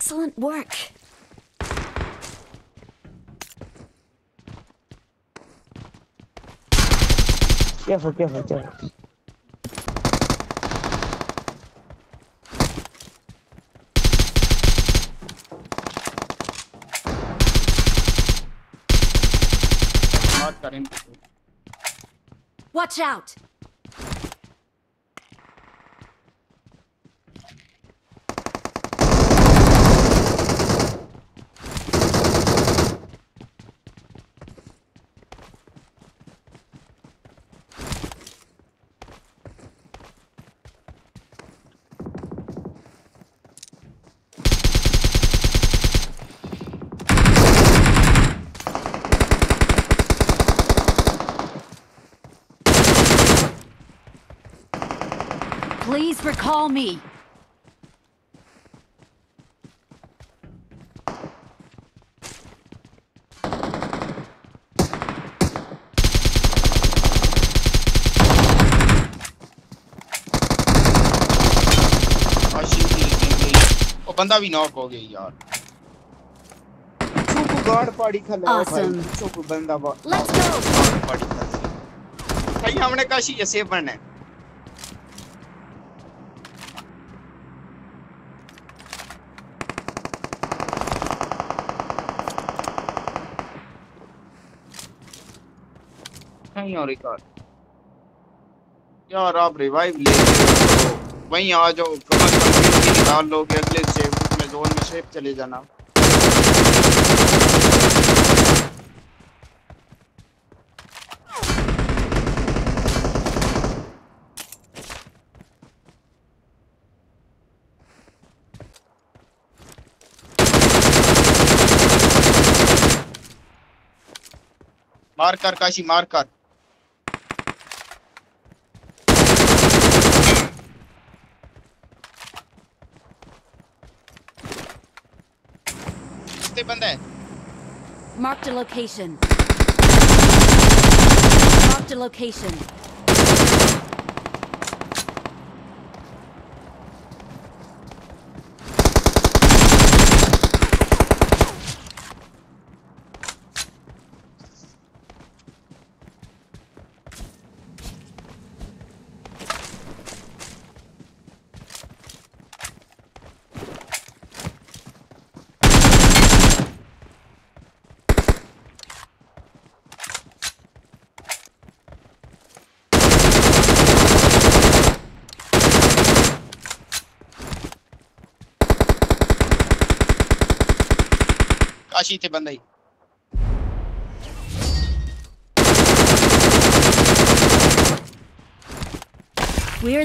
Excellent work. Careful, careful, careful. Watch out! Please recall me. आशी की गई वो बंदा भी नॉक हो गई यार चुप गाड़ पाड़ी खला Awesome. भाई चुप बंदा बा Let's go! बड़ी खसी भाई हमने काशी ये सेव बनना है नहीं और एक और। यार, आप रिवाइव ले वहीं आ जाओ। कम अज कम ज़िंदगी निकाल लोगे, अगले सेव में जोन में सेव चले जाना। मार कर, काशी, मार कर। कितने बंदा है Marked a location. Marked a location. Kashi थे बंदा ही We're